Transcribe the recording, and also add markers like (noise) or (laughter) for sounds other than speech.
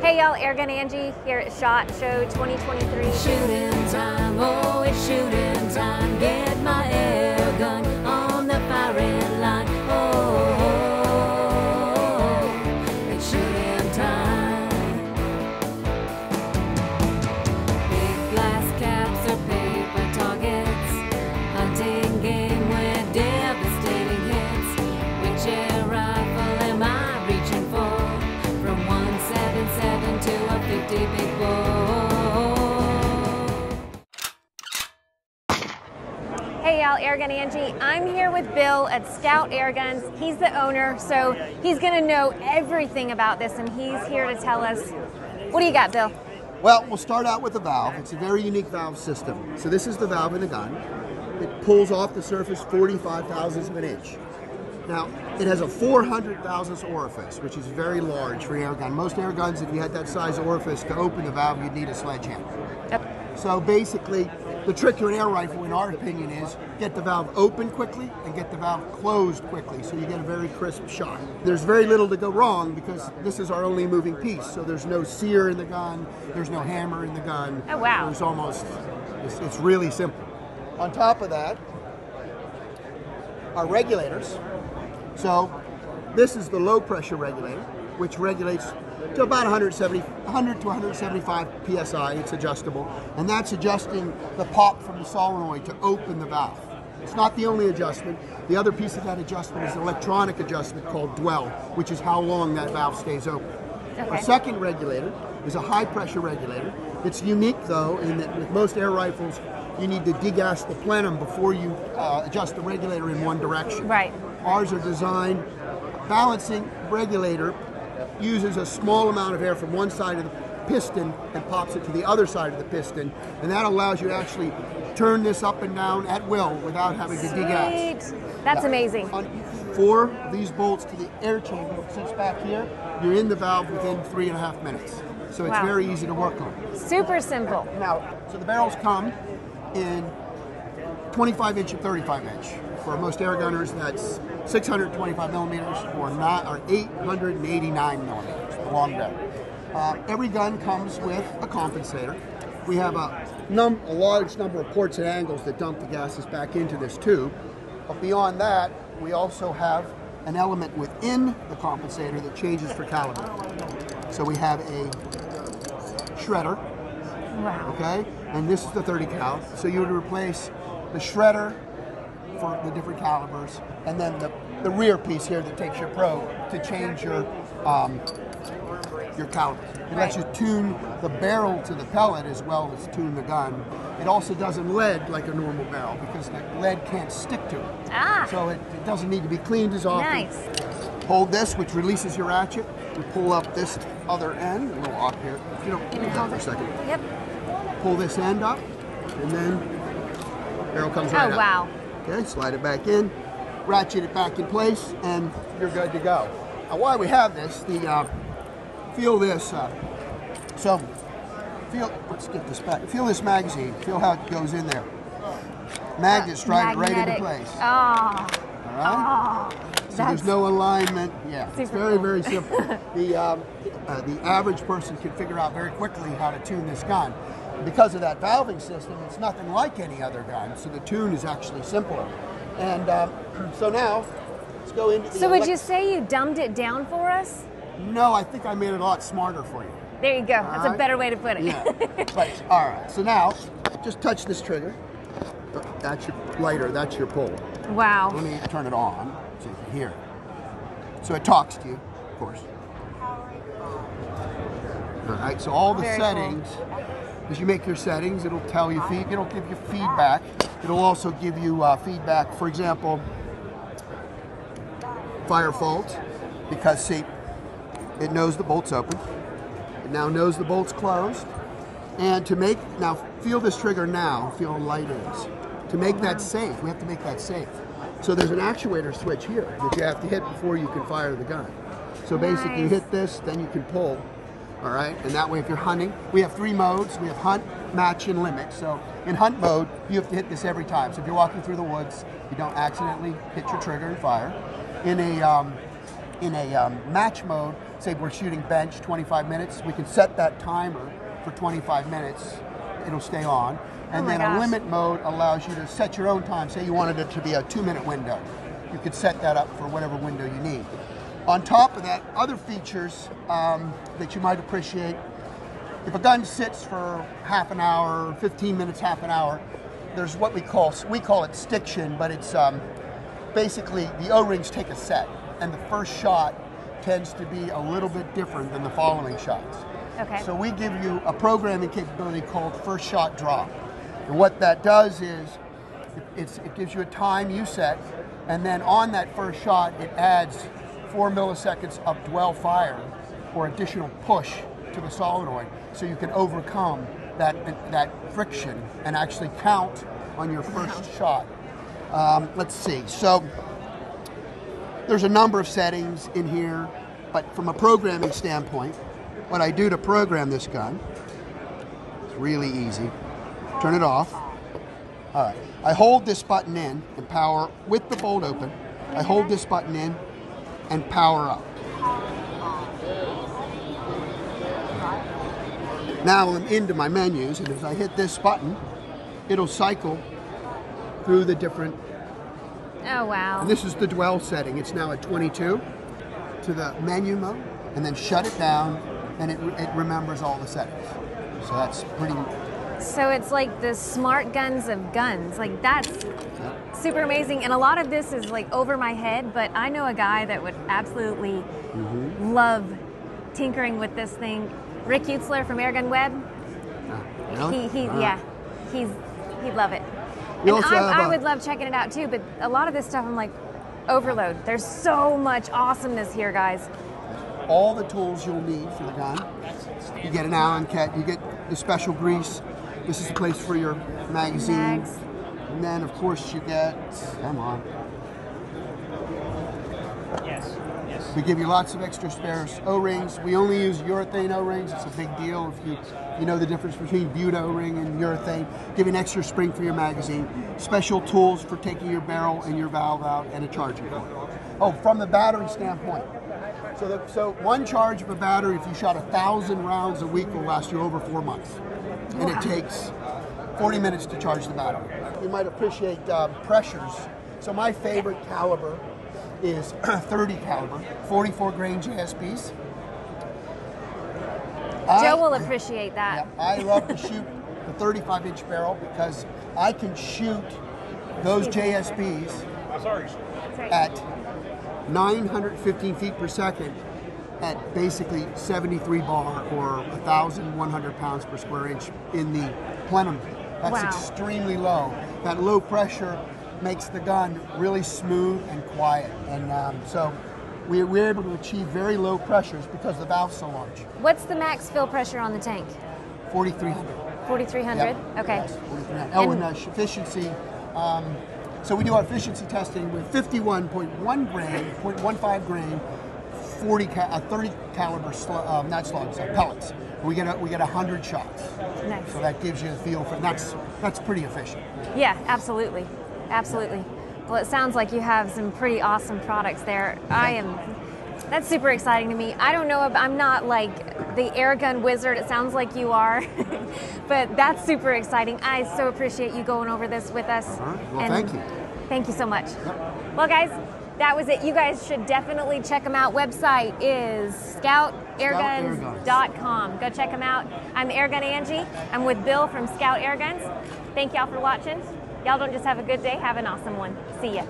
Hey y'all, Airgun Angie here at SHOT Show 2023. Shooting time, oh, it's shooting time. Get my Airgun Angie. I'm here with Bill at Skout Airguns. He's the owner, so he's gonna know everything about this, and he's here to tell us. What do you got, Bill? Well, we'll start out with the valve. It's a very unique valve system. So this is the valve in the gun. It pulls off the surface 45 thousandths of an inch. Now, it has a 400 thousandths orifice, which is very large for an air gun. Most air guns, if you had that size orifice to open the valve, you'd need a sledgehammer. So basically, the trick to an air rifle, in our opinion, is get the valve open quickly and get the valve closed quickly so you get a very crisp shot. There's very little to go wrong because this is our only moving piece. So there's no sear in the gun, there's no hammer in the gun. Oh, wow. There's almost, it's, it's really simple. On top of that, our regulators. So this is the low pressure regulator, which regulates to about 170, 100 to 175 psi. It's adjustable, and that's adjusting the pop from the solenoid to open the valve. It's not the only adjustment. The other piece of that adjustment is an electronic adjustment called dwell, which is how long that valve stays open. Our second regulator is a high pressure regulator. It's unique though in that with most air rifles, you need to degas the plenum before you uh, adjust the regulator in one direction. Right. Ours are designed, balancing regulator uses a small amount of air from one side of the piston and pops it to the other side of the piston, and that allows you to actually turn this up and down at will without having to degas. Sweet. That's amazing. On four of these bolts to the air chamber sits back here, you're in the valve within three and a half minutes. So it's Wow. very easy to work on. Super simple. Now, so the barrels come in 25 inch and 35 inch. For most air gunners, that's 625 millimeters or not or 889 millimeters, the long barrel. Uh, every gun comes with a compensator. We have a, num- a large number of ports and angles that dump the gases back into this tube. But beyond that, we also have an element within the compensator that changes for caliber. So we have a shredder Wow. okay? And this is the 30 cal. So you would replace the shredder for the different calibers, and then the, the rear piece here that takes your probe to change your um, your caliber. It lets you tune the barrel to the pellet as well as tune the gun. It also doesn't lead like a normal barrel because the lead can't stick to it. Ah. So it, it doesn't need to be cleaned as often. Nice. Hold this, which releases your ratchet. You pull up this other end, a little off here. You Can you hold hold for a second Yep. pull this end up, and then barrel comes right Oh up. wow. Okay, slide it back in, ratchet it back in place, and you're good to go. Now, why we have this, the uh, feel this. Uh, so, feel. Let's get this back. Feel this magazine. Feel how it goes in there. Magnets drive it right into place. Oh. All right. Oh. So there's no alignment. Yeah, it's very, cool. very simple. (laughs) the um, uh, the average person can figure out very quickly how to tune this gun. Because of that valving system, it's nothing like any other gun. So the tune is actually simpler. And um, (clears throat) so now, let's go into the. So would you say you dumbed it down for us? No, I think I made it a lot smarter for you. There you go. That's a better way to put it. Yeah. (laughs) right. All right. So now, just touch this trigger. That's your lighter. That's your pull. wow. Let me turn it on so you can hear it. So it talks to you, of course. All right, so all the Very cool. As you make your settings, it'll tell you, feed, it'll give you feedback. It'll also give you uh, feedback, for example, fire fault, because see, it knows the bolt's open. It now knows the bolt's closed. And to make, now feel this trigger now, feel how light it is. To make that safe, we have to make that safe. So there's an actuator switch here that you have to hit before you can fire the gun. So basically you hit this, then you can pull. All right, and that way if you're hunting, we have three modes. We have hunt, match, and limit. So in hunt mode, you have to hit this every time. So if you're walking through the woods, you don't accidentally hit your trigger and fire. In a um, in a um, match mode, say we're shooting bench 25 minutes, we can set that timer for 25 minutes. It'll stay on. And Oh then a limit mode allows you to set your own time. Say you wanted it to be a two minute window. You could set that up for whatever window you need. On top of that, other features um, that you might appreciate if a gun sits for half an hour, 15 minutes, half an hour, there's what we call we call it stiction, but it's um, basically the O-rings take a set, and the first shot tends to be a little bit different than the following shots. Okay. So we give you a programming capability called first shot drop, and what that does is it, it's, it gives you a time you set, and then on that first shot it adds four milliseconds of dwell fire or additional push to the solenoid, so you can overcome that that friction and actually count on your first shot. Um, let's see. So there's a number of settings in here, but from a programming standpoint, what I do to program this gun, it's really easy. Turn it off. All right. I hold this button in and power with the bolt open. I hold this button in and power up. Now I'm into my menus, and as I hit this button, it'll cycle through the different Oh wow. and this is the dwell setting. It's now at 22 to the menu mode, and then shut it down, and it, it remembers all the settings. So that's pretty. So it's like the smart guns of guns. Like that's super amazing. And a lot of this is like over my head, but I know a guy that would absolutely Mm-hmm. love tinkering with this thing. Rick Utzler from Airgun Web. Really? He, he right. yeah, he's he'd love it. And I, have I a- would love checking it out too. But a lot of this stuff, I'm like, overload. There's so much awesomeness here, guys. All the tools you'll need for the gun. You get an Allen kit. You get the special grease. This is the place for your magazine. Mags. And then, of course, you get. Come on. Yes, yes. We give you lots of extra spares O-rings. We only use urethane O-rings. It's a big deal if you you know the difference between buna O-ring and urethane. Give you an extra spring for your magazine. Special tools for taking your barrel and your valve out, and a charging port. Oh, from the battery standpoint. So, the, so one charge of a battery, if you shot a thousand rounds a week, will last you over four months, and it takes 40 minutes to charge the battery. You might appreciate uh, pressures. So my favorite caliber is (clears throat) 30 caliber, 44 grain JSBs. Joe will appreciate that. Yeah, I love to shoot the 35 inch barrel because I can shoot those JSBs That's right. at 915 feet per second at basically 73 bar or 1,100 pounds per square inch in the plenum. That's Wow. extremely low. That low pressure makes the gun really smooth and quiet. And um, so we, we're able to achieve very low pressures because the valve's so large. What's the max fill pressure on the tank? 4,300. 4,300. Yep. Okay. Yes, 43. Oh, and uh, efficiency. Um, so we do our efficiency testing with 51.1 grain, 0.15 grain, 40 ca- uh, 30 caliber uh, not slugs, uh, pellets. We get a, we get 100 shots. Nice. So that gives you a feel for that's that's pretty efficient. Yeah, absolutely. Absolutely. Well, it sounds like you have some pretty awesome products there. I am. That's super exciting to me. I don't know if I'm not like the air gun wizard. It sounds like you are, (laughs) but that's super exciting. I so appreciate you going over this with us. Well, thank you. Thank you so much. Well, guys, that was it. You guys should definitely check them out. Website is skoutairguns.com. Go check them out. I'm Airgun Angie. I'm with Bill from Skout Airguns. Thank y'all for watching. Y'all don't just have a good day, have an awesome one. See ya.